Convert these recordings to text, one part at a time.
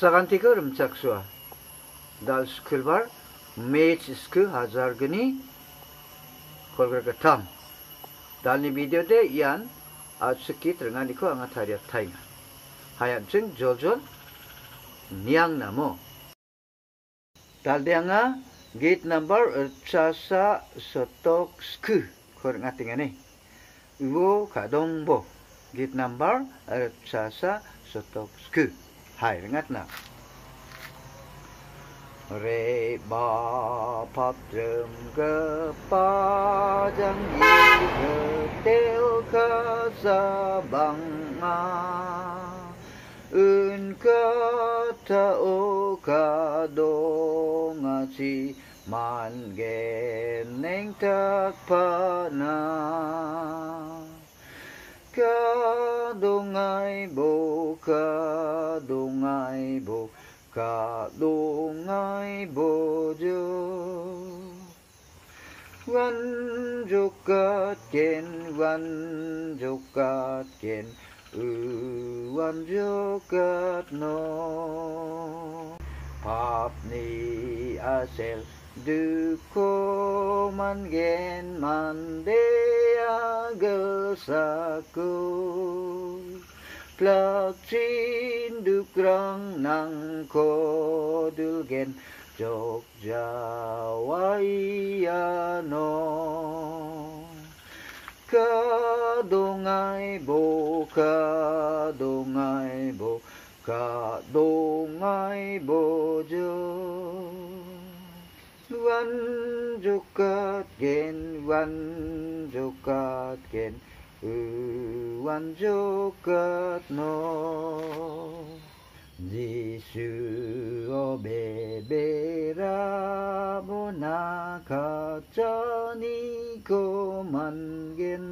sagantika rumchaksua dal skulbar match sku hajar gani kolgar tam. Dalni video de ian atsuki terngani ko anga tharia thainga. Hayat jeng jol jol niang namo. Dal de anga gate number chasa sotok sku kor ngatingane uo kadongbo gate number chasa sotok sku hai ngắt nào rê ba pháp trầm cơ pa chẳng gì cơ tiêu khơ sa bằng a ưn cơ ta ô ca đô ngà chi man ghê nênh tak pa na ca dungai bồ ca đô dungai bồ ca đô dungai bồ jo văn dục ca trên văn dục ca trên ư văn dục ca no pháp ni a sel du ko man gen man de a gơ sa cô plak chin du krang nang ko dul gen jok jawai ano ka dongai bo ka dongai bo ka dongai bo jo văn jokat gen văn jokat gen u văn jokat no Giêsu o be be ra bo na ka cha ni ko man gen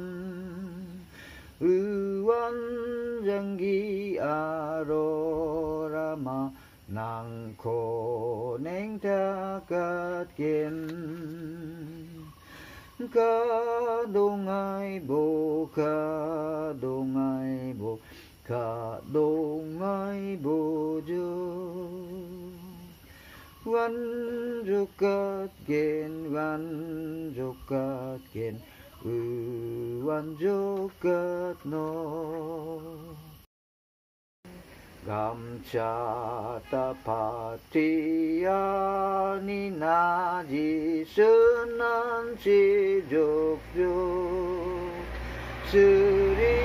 u văn jang gi a ro ra ma nàng khổ nên ta cát kiến ca đô ngai bồ ca đô ngai bồ ca đô ngai bồ jo văn jo cát kiến, văn jo cát kiến u văn jo cát no 감차다 파티아니 나지 순난 지족조 스리겠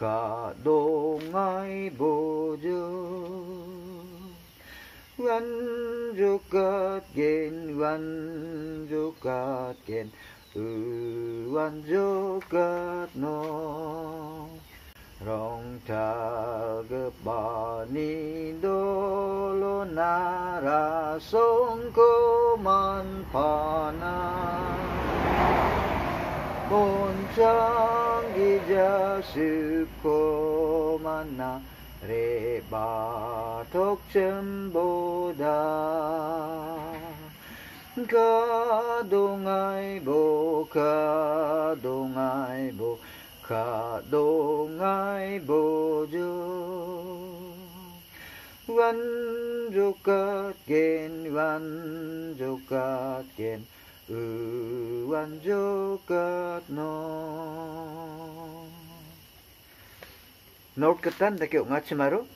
cả đồ ngai bồ dư. Văn du cát gen văn du cát gen ừ văn du cát nó. Rong cha gơ ba ni đô lô na ra sông cô man pa na. Ja sư cô mana re ba thok chem bồ đà ca đô ngai bồ ca đô ngai bồ ca đô ngai bồ jo. Văn Dô Ca Kiên văn jo cát Văn Dô Ca no. Note ketan da kyo ngachimaru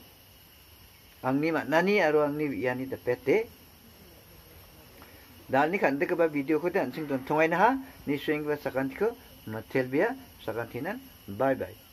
angni maknani aro angni yani da pete. Dal ni kan de ba video ko dan sing don thongai na ha ni swing ba sakanti matel bia sakantinan bye bye